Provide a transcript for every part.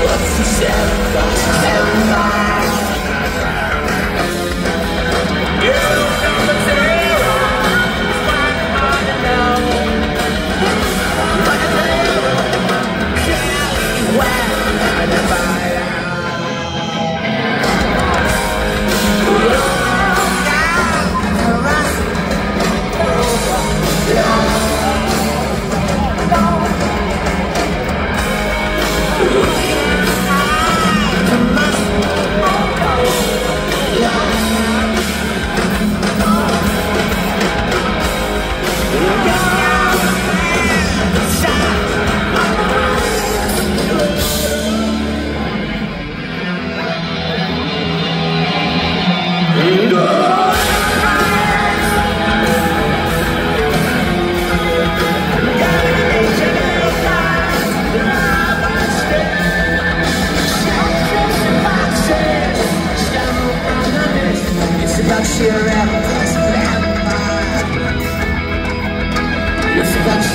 your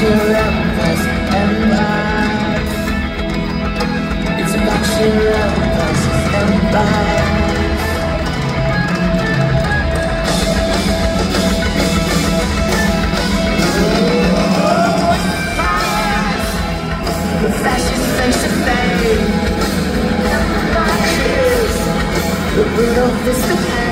It's about your empress It's The fascist face to face The brutal fist of